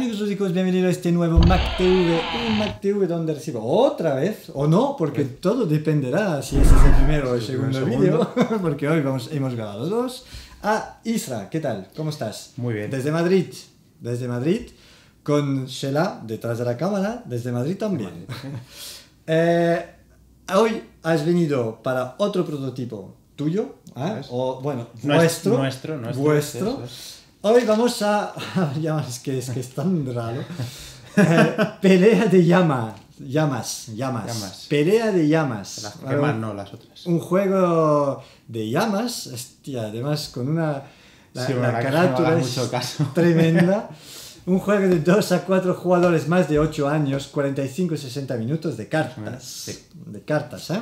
Amigos lúdicos, bienvenidos a este nuevo MacTV, un MacTV donde recibo otra vez, o no, porque todo dependerá si ese es el primero o el Sí, segundo vídeo, porque hoy vamos, hemos grabado dos. A Isra, ¿qué tal? ¿Cómo estás? Muy bien. Desde Madrid, desde Madrid, con Shela detrás de la cámara, desde Madrid también. Eh, hoy has venido para otro prototipo tuyo, ¿eh? O bueno, Nuestro- nuestro, nuestro, vuestro. es. Hoy vamos a. ya, es, que, es que es tan raro. Eh, pelea de llama, llamas, llamas. Llamas. Pelea de llamas. Las Vale, no, las otras. Un juego de llamas, hostia, además con una. La, Sí, la carátula es mucho caso. tremenda. Un juego de 2 a 4 jugadores más de 8 años, 45 y 60 minutos de cartas. Sí. De cartas, ¿eh?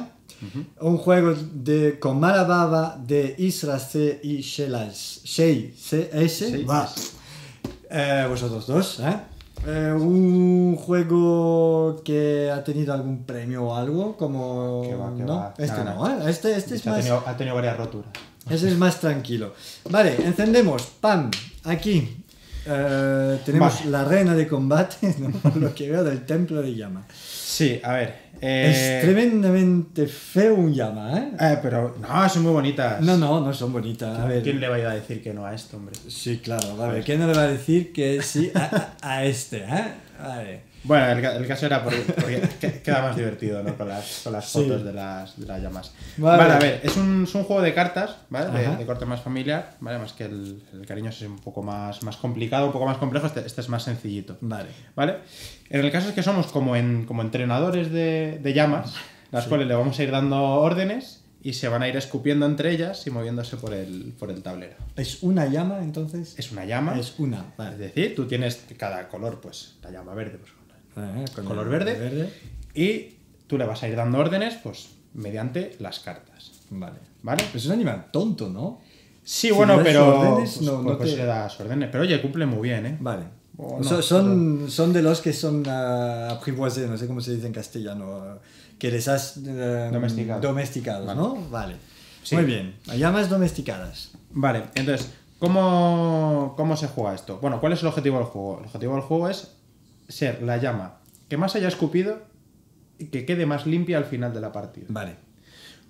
Un juego de, con baba de Isra C y Shelas, Shei CS. Eh, vosotros dos, ¿eh? Eh, un juego que ha tenido algún premio o algo, como... Va, no, va. este No. ¿eh? Este, este es ha, más... tenido, ha tenido varias roturas. Ese es más tranquilo. Vale, encendemos. Pam, aquí. Eh, tenemos Vale. la reina de combate, ¿no? Lo que veo del templo de llama. Sí, a ver. Es eh, tremendamente feo un llama, ¿eh? eh, pero no, son muy bonitas. No, no, no son bonitas. A ver. ¿Quién le va a ir a decir que no a esto, hombre? Sí, claro, a ver. ¿Quién no le va a decir que sí a, a- a este, eh? Vale. Bueno, el, el caso era porque, porque que- queda más divertido, ¿no? Con las, con las Sí. fotos de, las, de las llamas. Vale. Vale, a ver, es un, es un juego de cartas, ¿vale? De, de corte más familiar, ¿vale? Más que el, el cariño es un poco más, más complicado, un poco más complejo, este, este es más sencillito. Vale. ¿Vale? En el caso es que somos como, en, como entrenadores de, de llamas, las cuales le vamos a ir dando órdenes y se van a ir escupiendo entre ellas y moviéndose por el, por el tablero. ¿Es una llama entonces? Es una llama, Es una, es vale. decir, tú tienes cada color, pues la llama verde, pues Eh, con color el verde. y tú le vas a ir dando órdenes, pues mediante las cartas. Vale. ¿Vale? Es un animal tonto, ¿no? Sí, Si bueno, pero órdenes, pues, no- pues- no pues te- le das órdenes. Pero oye, cumple muy bien, ¿eh? Vale. No, son, son de los que son uh, no sé cómo se dice en castellano, que les has eh, Domesticado. domesticados, Vale. ¿no? Vale. Sí. Muy bien. Llamas domesticadas. Vale, entonces, ¿cómo, ¿cómo se juega esto? Bueno, ¿cuál es el objetivo del juego? El objetivo del juego es ser la llama que más haya escupido y que quede más limpia al final de la partida. Vale.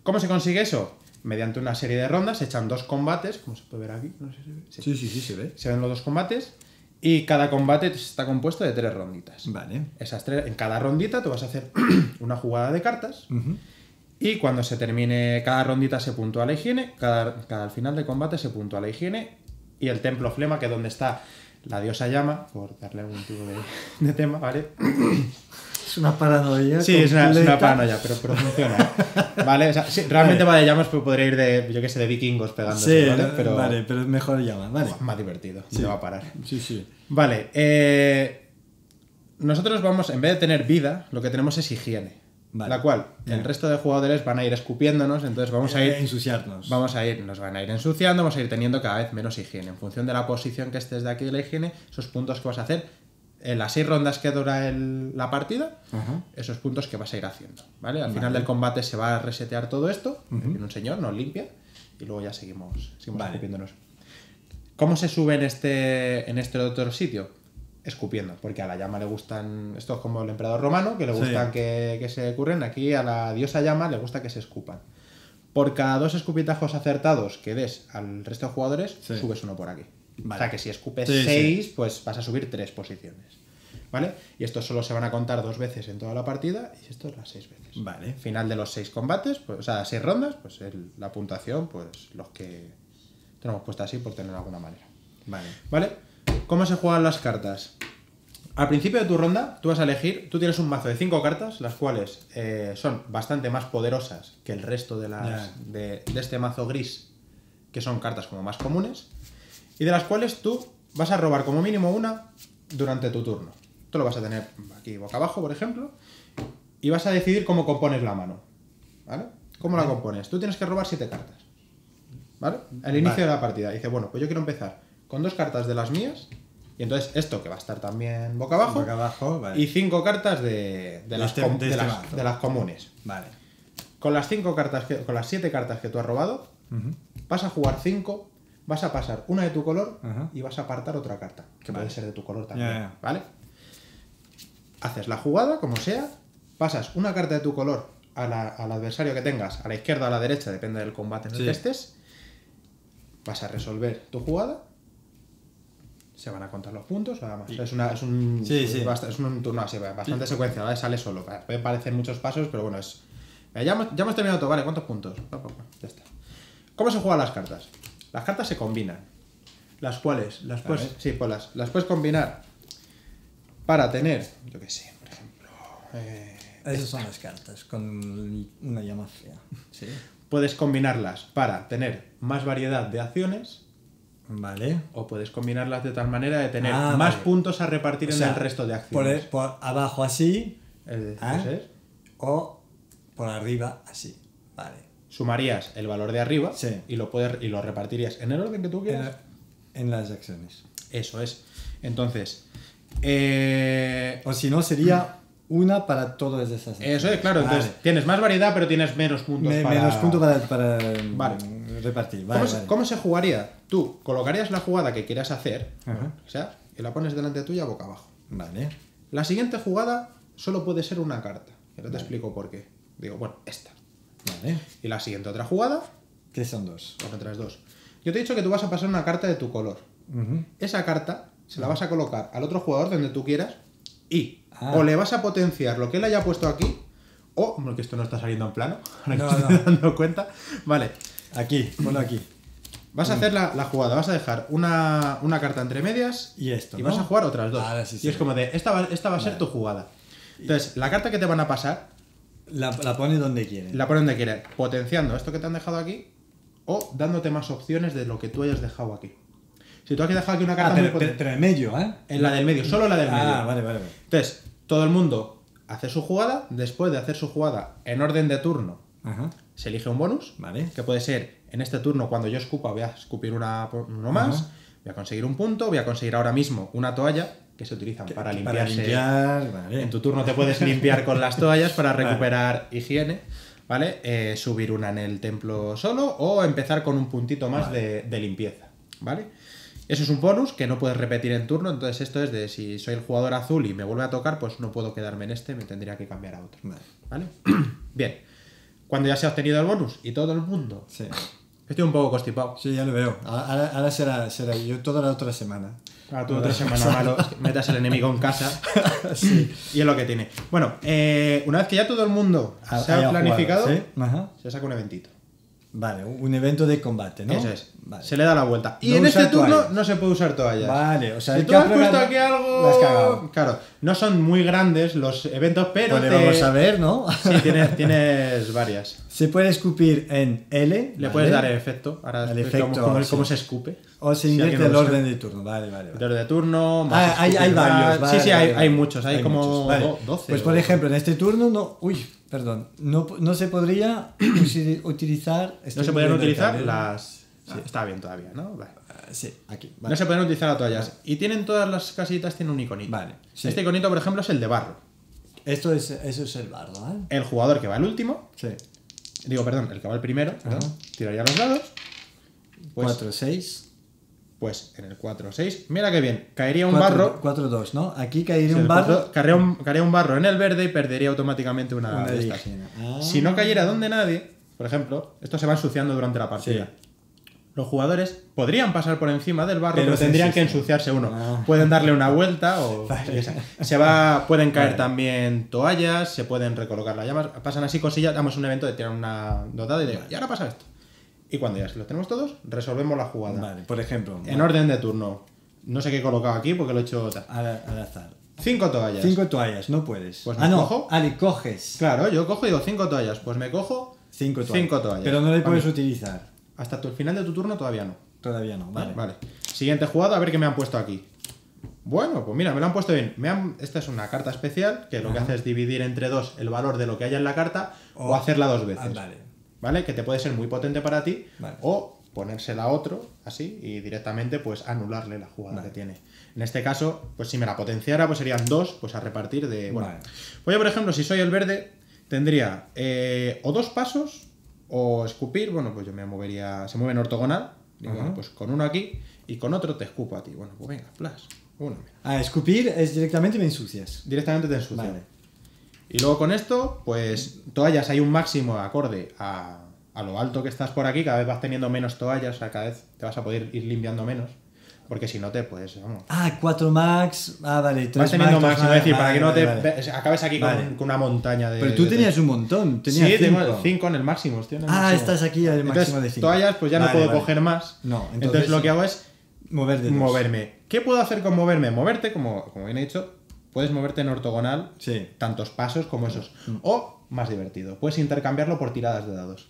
¿Cómo se consigue eso? Mediante una serie de rondas, se echan dos combates, como se puede ver aquí, no sé si se ve. Sí. Sí, sí, se ve. Se ven los dos combates y cada combate está compuesto de tres ronditas. Vale. Esas tres, en cada rondita tú vas a hacer una jugada de cartas y cuando se termine cada rondita se puntúa la higiene, cada, cada al final de combate se puntúa la higiene y el templo flema, que es donde está la diosa llama, por darle algún tipo de, de tema, ¿vale? Es una paranoia. Sí, es una, es una paranoia, pero, pero funciona. ¿Vale? O sea, sí, realmente va de llamas, pero podría ir de, yo qué sé, de vikingos pegándose, Sí, ¿vale? no, Pero vale, pero es mejor llama. Vale. más divertido, Sí. se va a parar. Sí, sí. Vale, eh, nosotros vamos, en vez de tener vida, lo que tenemos es higiene. Vale. La cual el resto de jugadores van a ir escupiéndonos, entonces vamos a Eh, ir, ensuciarnos. vamos a ir, nos van a ir ensuciando, vamos a ir teniendo cada vez menos higiene. En función de la posición que estés de aquí de la higiene, esos puntos que vas a hacer, en las seis rondas que dura el- la partida, esos puntos que vas a ir haciendo. ¿vale? Al final del combate se va a resetear todo esto, viene un señor, nos limpia y luego ya seguimos, seguimos Vale. escupiéndonos. ¿Cómo se sube en este, en este otro sitio? Escupiendo, porque a la llama le gustan, esto es como el emperador romano, que le Sí. gustan que, que se curren, aquí a la diosa llama le gusta que se escupan. Por cada dos escupitajos acertados que des al resto de jugadores, Sí. subes uno por aquí. Vale. O sea que si escupes sí. seis, pues vas a subir tres posiciones. ¿Vale? Y estos solo se van a contar dos veces en toda la partida y esto las seis veces. Vale. Final de los seis combates, pues, o sea, seis rondas, pues el- la puntuación, pues los que tenemos puesta así por tener alguna manera. Vale. ¿Vale? ¿Cómo se juegan las cartas? Al principio de tu ronda, tú vas a elegir, tú tienes un mazo de cinco cartas, las cuales eh, son bastante más poderosas que el resto de, las, de, de este mazo gris, que son cartas como más comunes, y de las cuales tú vas a robar como mínimo una durante tu turno. Tú lo vas a tener aquí boca abajo, por ejemplo, y vas a decidir cómo compones la mano. ¿Vale? ¿Cómo la compones? Tú tienes que robar siete cartas. ¿Vale? Al inicio Vale. de la partida. Dice, bueno, pues yo quiero empezar con dos cartas de las mías. Y entonces esto que va a estar también boca abajo. Boca abajo, vale. Y cinco cartas de, de las, este- com- de de este las- de las comunes. Vale. Con las cinco cartas que, con las siete cartas que tú has robado, vas a jugar cinco vas a pasar una de tu color y vas a apartar otra carta, que Vale. puede ser de tu color también. ¿vale? Haces la jugada, como sea, pasas una carta de tu color a la- al adversario que tengas, a la izquierda o a la derecha, depende del combate en el Sí. que estés, vas a resolver tu jugada, se van a contar los puntos, además, es, una, es un, Sí, es sí. bast- es un turno así, bastante secuencial, ¿vale? sale solo, pueden parecer muchos pasos, pero bueno, es... Eh, Ya hemos, ya hemos terminado todo, ¿vale? ¿Cuántos puntos? Ya está. ¿Cómo se juegan las cartas? Las cartas se combinan. Las cuales, las puedes, ver. sí, pues las, las puedes combinar para tener, yo qué sé, por ejemplo, eh, Esas son las cartas, con una llama fea. Sí. puedes combinarlas para tener más variedad de acciones Vale. o puedes combinarlas de tal manera de tener Ah, más vale. puntos a repartir O en sea, el resto de acciones. por abajo así Eh, o por arriba así. Vale. Sumarías el valor de arriba Sí. y lo puedes y lo repartirías en el orden que tú quieras. en las acciones. Eso es. Entonces, eh, O si no, sería una para todas esas acciones. eso es, claro. Entonces, tienes más variedad, pero tienes menos puntos Me- para... Menos punto para, para Vale. repartir. ¿Cómo, cómo se jugaría? Tú colocarías la jugada que quieras hacer, Ajá. o sea, y la pones delante tuya boca abajo. Vale. La siguiente jugada solo puede ser una carta. Y ahora te explico por qué. Digo, bueno, esta. Vale. Y la siguiente otra jugada, ¿Qué son dos? otras dos. Yo te he dicho que tú vas a pasar una carta de tu color. Esa carta se la vas a colocar al otro jugador donde tú quieras y Ah. o le vas a potenciar lo que él haya puesto aquí o, bueno, que esto no está saliendo en plano, ahora que No, me estoy no. dando cuenta, vale, Aquí, ponlo aquí. Vas a hacer la, la jugada, vas a dejar una, una carta entre medias Y esto, y ¿no? vas a jugar otras dos. Ahora sí y es como de, esta va, esta va a ser tu jugada. Entonces, la carta que te van a pasar, La, la pone donde quiere. la pones donde quieras, potenciando esto que te han dejado aquí o dándote más opciones de lo que tú hayas dejado aquí. Si tú has dejado aquí una carta Ah, muy pero, potente- pero, pero en medio, ¿eh? en la del medio, solo la del medio. Ah, vale, vale, vale. Entonces, todo el mundo hace su jugada, después de hacer su jugada en orden de turno, Ajá. se elige un bonus, Vale. que puede ser, en este turno cuando yo escupa voy a escupir una, uno más, voy a conseguir un punto, voy a conseguir ahora mismo una toalla, que se utilizan para limpiarse. Para limpiar, vale. En tu turno te puedes limpiar con las toallas para recuperar higiene, ¿vale? Eh, subir una en el templo solo o empezar con un puntito más de, de limpieza, ¿vale? Eso es un bonus que no puedes repetir en turno, entonces esto es de si soy el jugador azul y me vuelve a tocar, pues no puedo quedarme en este, me tendría que cambiar a otro. ¿vale? Bien, cuando ya se ha obtenido el bonus y todo el mundo, Sí. estoy un poco constipado. Sí, ya lo veo. Ahora, ahora será, será yo toda la otra semana. Ahora tú otra semana malo, metas el enemigo en casa. Y es lo que tiene. Bueno, eh, una vez que ya todo el mundo se ha planificado, jugado, ¿sí? Se saca un eventito. Vale, un evento de combate, ¿no? Eso es. Vale. Se le da la vuelta. Y No en este turno toallas. no se puede usar toallas. Vale, o sea, si tú has puesto aquí algo. Claro, no son muy grandes los eventos, pero. Pues le te- vamos a ver, ¿no? Sí, tienes, tienes varias. Se puede escupir en L. Le ¿vale? puedes dar el efecto. Ahora El explicamos efecto, cómo, sí. cómo se escupe. O se invierte el orden de turno. Vale, vale, vale. Orden de turno. más Ah, hay, hay varios, vale, Sí, sí, vale, hay, hay muchos. Hay, como muchos, vale. do- 12. Pues por ejemplo, en este turno no. Uy, perdón. No, no se podría utilizar. No estoy se podrían el utilizar las. Ah, está bien todavía, ¿no? Vale. Ah, sí, aquí. No se pueden utilizar las toallas. Y tienen todas las casitas, tienen un iconito. Vale, sí. Este iconito, por ejemplo, es el de barro. Esto es, eso es el bardo, ¿vale? El jugador que va al último, Sí. digo, perdón, el que va al primero, tiraría los dados. Pues, 4, 6. Pues en el 4 o 6, mira qué bien, caería un barro. 4, 2, ¿no? Aquí caería si un barro. cuatro- caería, un, caería un barro en el verde y perdería automáticamente una, Una de estas. Ah. Si no cayera donde nadie, por ejemplo, esto se va ensuciando durante la partida. Sí. Los jugadores podrían pasar por encima del barro, Pero tendrían que ensucia. ensuciarse uno. Ah. Pueden darle una vuelta o se va, pueden caer Vale. también toallas, se pueden recolocar las llamas, pasan así cosillas, damos un evento de tirar una dotada y de, y ahora pasa esto. Y cuando ya lo tenemos todos, resolvemos la jugada. Vale, por ejemplo. En orden de turno. No sé qué he colocado aquí porque lo he hecho. Al, al azar. Cinco toallas. Cinco toallas, no puedes. Pues ah, me no. cojo. Ale, coges. Claro, yo cojo y digo cinco toallas. Pues me cojo Cinco toallas. Cinco toallas. Pero no le puedes Vale. utilizar. hasta el final de tu turno todavía no. Todavía no, vale. Vale. Siguiente jugada, a ver qué me han puesto aquí. Bueno, pues mira, me lo han puesto bien. Me han- Esta es una carta especial que lo que hace es dividir entre dos el valor de lo que haya en la carta o, O- hacerla dos veces. Ah, vale. ¿Vale? Que te puede ser muy potente para ti Vale. o ponérsela a otro así y directamente pues anularle la jugada Vale. que tiene. En este caso, pues si me la potenciara, pues serían dos, pues a repartir de... Bueno, Vale. pues yo, por ejemplo, si soy el verde, tendría eh, o dos pasos o escupir, bueno, pues yo me movería, se mueve en ortogonal, Digo, bueno, pues con uno aquí y con otro te escupo a ti. Bueno, pues venga, plas. Uno, mira. Ah, escupir es directamente me ensucias. Directamente te ensucio. Vale. Y luego con esto, pues toallas hay un máximo acorde a, a lo alto que estás por aquí, cada vez vas teniendo menos toallas, o sea, cada vez te vas a poder ir limpiando menos, porque si no te puedes, vamos. Ah, 4 max. Ah, vale. tres Vas teniendo max, es decir, para que no te vale. acabes aquí con, una montaña de... Pero tú de- tenías un montón. Tenías Sí, tengo cinco. 5 en el máximo, en el Ah, máximo. estás aquí al máximo Entonces, de cinco. toallas, pues ya no puedo coger más. No, entonces, entonces lo que hago es Mover de dos. moverme. ¿Qué puedo hacer con moverme? Moverte, como, como bien he dicho, puedes moverte en ortogonal Sí. tantos pasos como esos. O, más divertido, puedes intercambiarlo por tiradas de dados.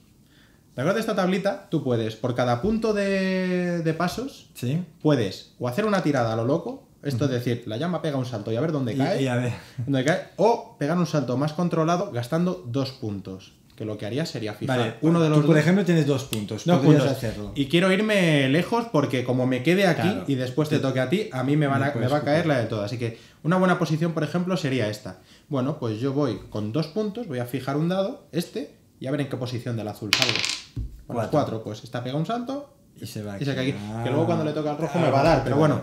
¿De acuerdo? Esta tablita, tú puedes, por cada punto de, de pasos, Sí. puedes o hacer una tirada a lo loco, esto es decir, la llama pega un salto y a ver dónde Y, cae, y a ver. dónde cae, o pegar un salto más controlado gastando dos puntos. Que lo que haría sería fijar Vale, uno de los tú, por ejemplo, tienes dos puntos. dos puntos. hacerlo. Y quiero irme lejos porque como me quede aquí Claro. y después te toque a ti, a mí me, van a- me va a caer la de todo. Así que una buena posición, por ejemplo, sería esta. Bueno, pues yo voy con dos puntos, voy a fijar un dado, este, y a ver en qué posición del azul salgo. Bueno, Cuatro. cuatro. pues esta pega un salto Y se va y se cae aquí. Ah. Que luego cuando le toca al rojo Ah, me va a dar, pero bueno.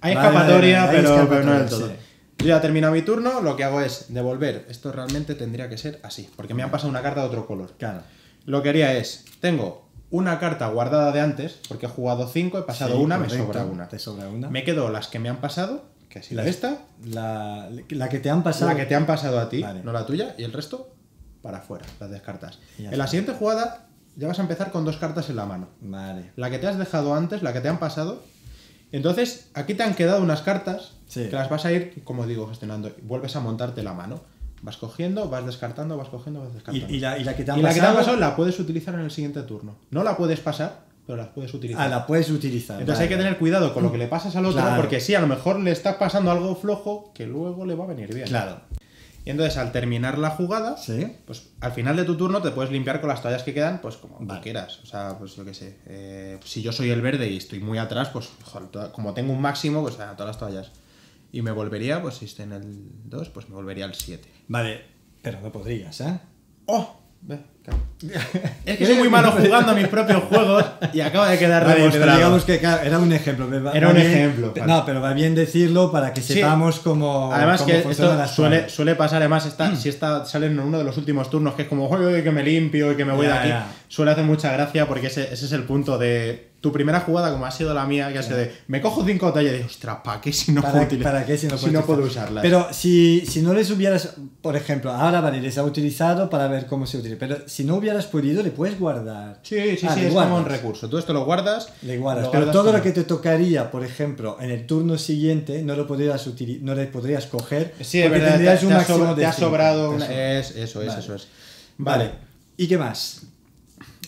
Hay escapatoria, vale, hay pero, pero escapatoria, no del todo. sí. Yo ya he terminado mi turno, lo que hago es devolver. Esto realmente tendría que ser así, porque me han pasado una carta de otro color. Claro. Lo que haría es, tengo una carta guardada de antes, porque he jugado 5, he pasado Sí, una, me sobra una. Te sobra una. Me quedo las que me han pasado, que sido Las- esta, La, la que te han pasado. la que te han pasado a ti, Vale. no la tuya, y el resto para afuera, las descartas. En la siguiente jugada ya vas a empezar con dos cartas en la mano. Vale. La que te has dejado antes, la que te han pasado. Entonces, aquí te han quedado unas cartas Sí. que las vas a ir, como digo, gestionando. Vuelves a montarte la mano. Vas cogiendo, vas descartando, vas cogiendo, vas descartando. y la, y la que te han Y la que te pasado. han pasado la puedes utilizar en el siguiente turno. No la puedes pasar, pero las puedes utilizar. Ah, la puedes utilizar. Entonces vale, hay que tener cuidado con lo que le pasas al otro, Claro. porque sí, a lo mejor le estás pasando algo flojo que luego le va a venir bien. Claro. Y entonces al terminar la jugada, Sí. pues al final de tu turno te puedes limpiar con las toallas que quedan, pues como Vale. quieras. O sea, pues yo qué sé. eh, si yo soy el verde y estoy muy atrás, pues joder, como tengo un máximo, pues a todas las toallas. Y me volvería, pues si estoy en el 2, pues me volvería al 7. Vale. Pero no podrías, ¿eh? ¡Oh! Es que soy muy malo jugando a mis propios juegos y acaba de quedar Vale, pero demostrado. digamos que claro, era un ejemplo. Era un bien- ejemplo, vale. No, pero va bien decirlo para que Sí. sepamos cómo. Además cómo que esto las suele, suele pasar, además, esta, si esta sale en uno de los últimos turnos, que es como, oye, que me limpio y que me voy Ya, de aquí, ya. suele hacer mucha gracia porque ese, ese es el punto de tu primera jugada, como ha sido la mía, que ha sido de, me cojo cinco tallas y digo, ostras, ¿para qué si no ¿Para, puedo utilizar- para qué si no, puedes puedo utilizar? usarlas? Pero si, si no les hubieras, por ejemplo, ahora vale, les ha utilizado para ver cómo se utiliza. Pero si no hubieras podido, le puedes guardar. sí, sí, Ah, sí, es como un guardas. recurso. Tú esto lo guardas. Le guardas. pero guardas todo lo que te tocaría, por ejemplo, en el turno siguiente, no lo podrías no le podrías coger. Sí, es porque verdad, te, tendrías te un ha máximo sobra- de te ha cinco. sobrado. Una-. Es, eso es, Vale. eso es. Vale. ¿Y qué más?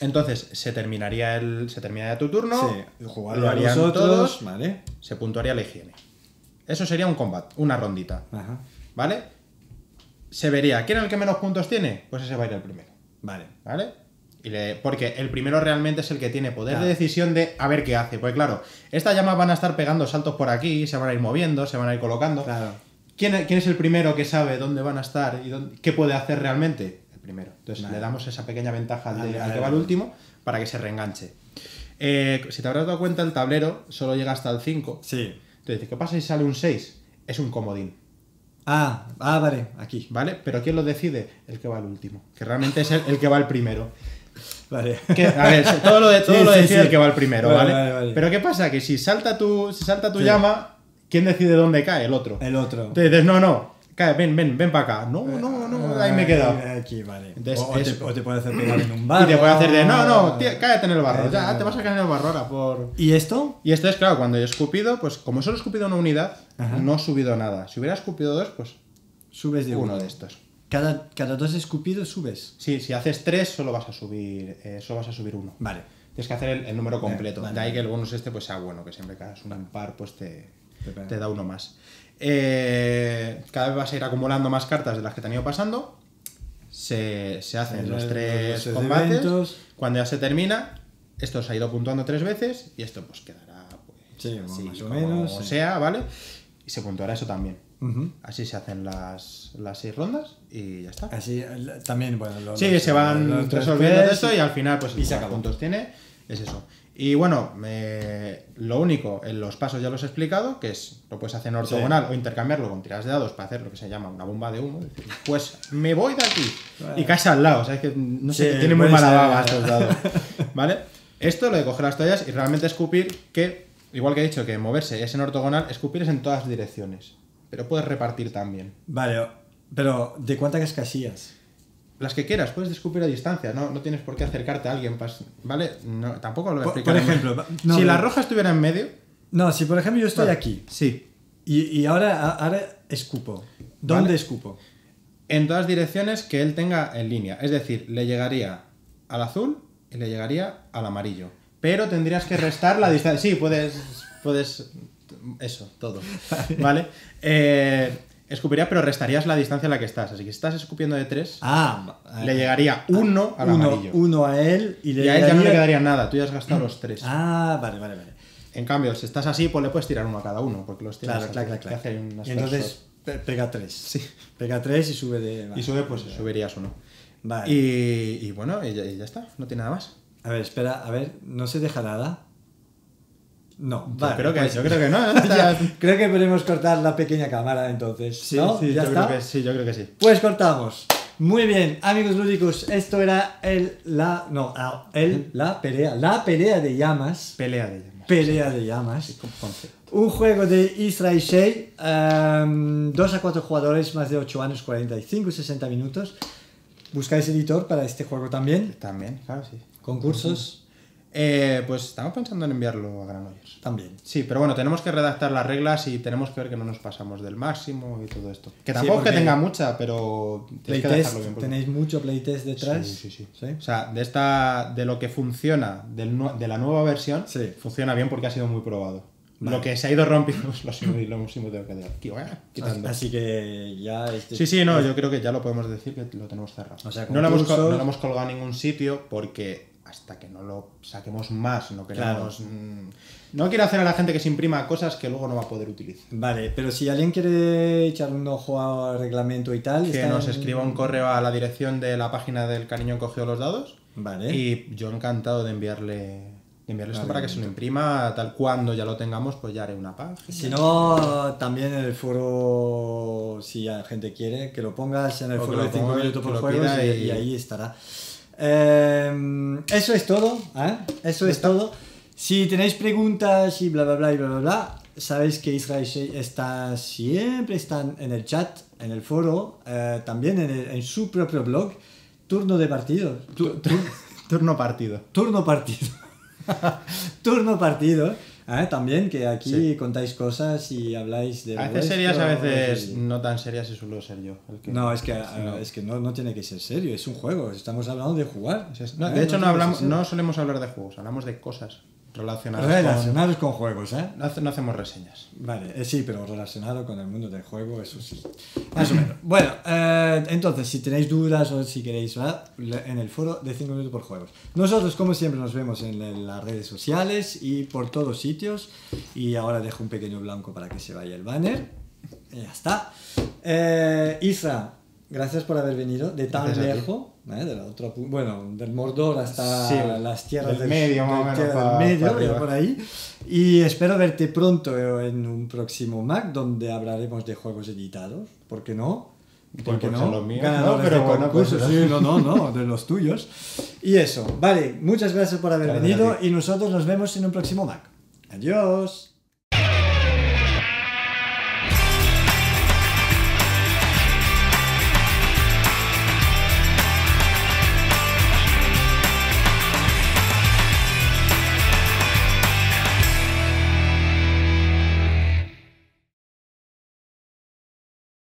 Entonces, se terminaría el. Se terminaría tu turno. sí, lo harían todos. Vale. Se puntuaría la higiene. Eso sería un combate, una rondita. Ajá. ¿Vale? Se vería, ¿quién es el que menos puntos tiene? Pues ese va a ir el primero. Vale. ¿Vale? Y le- porque el primero realmente es el que tiene poder Claro. de decisión de a ver qué hace. Pues claro, estas llamas van a estar pegando saltos por aquí, se van a ir moviendo, se van a ir colocando. Claro. ¿Quién, es- quién es el primero que sabe dónde van a estar y dónde- qué puede hacer realmente? El primero. Entonces Vale. le damos esa pequeña ventaja al, Vale, vale, que va al vale. último para que se reenganche. Eh, si te habrás dado cuenta, el tablero solo llega hasta el 5. Sí. Entonces, ¿qué pasa si sale un 6? Es un comodín. Ah, ah, vale, aquí. ¿Vale? Pero ¿quién lo decide? El que va al último. Que realmente es el, el que va al primero. Vale. Que, a ver, todo lo, de, todo Sí, lo decide sí. el que va al primero, Vale, ¿vale? vale. Pero ¿qué pasa? Que si salta tu, si salta tu llama, ¿quién decide dónde cae? El otro. El otro. Entonces no, no, cae, ven, ven, ven para acá. No, no, no, ahí me he quedado. Ah, Aquí, vale. Entonces, o, es- te, o te puede hacer pegar en un barro. Y te puede hacer de, no, no, tía, cállate en el barro. Ya, te vas a caer en el barro ahora por... ¿Y esto? Y esto es, claro, cuando he escupido, pues como solo he escupido una unidad, Ajá. no he subido nada. Si hubiera escupido dos, pues Subes de uno. uno de estos. Cada, cada dos escupidos subes. Sí, si haces tres, solo vas a subir, eh, solo vas a subir uno. Vale. Tienes que hacer el, el número completo. Vale, de ahí que el bonus este pues sea bueno, que siempre que hagas un par, pues te, te da uno más. Eh, cada vez vas a ir acumulando más cartas de las que te han ido pasando. Se, se hacen El- los los tres combates. eventos. Cuando ya se termina, esto se ha ido puntuando tres veces y esto pues quedará pues, Sí, así, más o como menos, sí. sea, ¿vale? Y se puntuará eso también. Así se hacen las, las seis rondas y ya está. Así, también, bueno. lo- Sí, los- se van los resolviendo esto y al final, pues, y se acabó. puntos tiene, es eso. Y bueno, me- lo único, en los pasos ya los he explicado, que es, lo puedes hacer en ortogonal o intercambiarlo con tiradas de dados para hacer lo que se llama una bomba de humo. Decir, Pues me voy de aquí y caes al lado, o sea, es que no sé, Sí, tiene muy mala baba estos dados. ¿Vale? Esto, lo de coger las toallas y realmente escupir, que, igual que he dicho que moverse es en ortogonal, escupir es en todas direcciones. Pero puedes repartir también. Vale, pero ¿de cuántas casillas? Las que quieras, puedes escupir a distancia, no, no tienes por qué acercarte a alguien, ¿vale? No, tampoco lo voy a explicar. por ejemplo, no, si no. la roja estuviera en medio, No, si por ejemplo yo estoy Vale. aquí sí, y, y ahora, ahora escupo. ¿Dónde Vale. escupo? en todas direcciones que él tenga en línea. Es decir, le llegaría al azul y le llegaría al amarillo. Pero tendrías que restar la distancia. Sí, puedes. Puedes. Eso, todo. ¿Vale? Eh, escupirías, pero restarías la distancia en la que estás. Así que si estás escupiendo de 3, Ah, le llegaría uno al uno, amarillo. uno a él y le y a él ya no le quedaría nada, tú ya has gastado los tres. Ah, vale, vale, vale. En cambio, si estás así, pues le puedes tirar uno a cada uno, porque los tienes Claro, claro, claro. claro. hace unas Y entonces personas. pega tres. Pega tres y sube de. Y sube, pues subirías uno. Vale. Y, y bueno, y ya, y ya está, no tiene nada más. A ver, espera, a ver, ¿no se deja nada? No, Yo vale. creo que, pues- yo creo que no. Ya, creo que podemos cortar la pequeña cámara entonces. Sí, ¿no? sí, ¿Ya yo está? creo que sí, yo creo que sí. Pues cortamos. Muy bien, amigos lúdicos, esto era el, la, no, el, la pelea, la pelea de llamas, Pelea de llamas. pelea de llamas, un juego de Israel Shea, 2 a 4 jugadores, más de 8 años, 45 y 60 minutos. ¿Buscáis editor para este juego también? También, claro, sí. ¿Concursos? Eh, pues estamos pensando en enviarlo a Granollers. También. Sí, pero bueno, tenemos que redactar las reglas y tenemos que ver que no nos pasamos del máximo y todo esto. Que Sí, tampoco es que tenga mucha, pero que Playtest, dejarlo bien. porque- ¿tenéis mucho playtest detrás? Sí, sí, sí. ¿Sí? O sea, de esta de lo que funciona del de la nueva versión, Sí. funciona bien porque ha sido muy probado. Vale. Lo que se ha ido rompiendo pues, lo hemos lo hemos ido quedando aquí, ¿eh? quitando. Así que ya... Este, Sí, sí, no, yo creo que ya lo podemos decir que lo tenemos cerrado. O sea, no, lo hemos, no lo hemos colgado en ningún sitio porque hasta que no lo saquemos más, no queremos. mm, No quiero hacer a la gente que se imprima cosas que luego no va a poder utilizar. Vale, pero si alguien quiere echar un ojo al reglamento y tal... Que nos en- escriba un correo a la dirección de la página del Cariño Cogió los Dados. Vale. Y yo encantado de enviarle, enviarle esto para que se lo imprima, tal cuando ya lo tengamos, pues ya haré una página. Si no, también en el foro, si la gente quiere, que lo pongas en el O foro de 5 ponga, minutos por y, y- y ahí estará. Eh, eso es todo, ¿eh? Eso es todo. Si tenéis preguntas y bla bla bla y bla bla bla, sabéis que Israel está siempre están en el chat, en el foro, eh, también en, el- en su propio blog, turno de partido. Tu- tu- Turno partido. turno partido. turno partido. ¿Eh? También que aquí Sí. contáis cosas y habláis de... A veces serias, a veces y- no tan serias y suelo ser yo. el que- No, es que, es que no, no tiene que ser serio, es un juego, estamos hablando de jugar. No, ¿eh? de hecho, no, hablamos, no solemos hablar de juegos, hablamos de cosas Relacionados con juegos, ¿eh? No, hace- no hacemos reseñas. Vale, eh, sí, pero relacionado con el mundo del juego, eso sí. Más o menos. Bueno, eh, entonces, si tenéis dudas o si queréis, en el foro de 5 minutos por juegos. Nosotros, como siempre, nos vemos en la- las redes sociales y por todos sitios. Y ahora dejo un pequeño blanco para que se vaya el banner. Y ya está. Eh, Isra, gracias por haber venido de tan lejos. ¿Eh? Del otro pu- bueno, del Mordor hasta Sí, las tierras del medio, más del menos, tierra pa- del medio, pa arriba. ya por ahí. Y espero verte pronto en un próximo Mac donde hablaremos de juegos editados. ¿Por qué no? ¿Por qué Pues no? son los míos, Ganadores ¿no? Pero de bueno, pues. Sí, no, no, no, de los tuyos. Y eso. Vale, muchas gracias por haber a venido y nosotros nos vemos en un próximo Mac. Adiós.